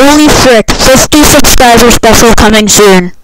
Holy frick, 50 subscriber special coming soon.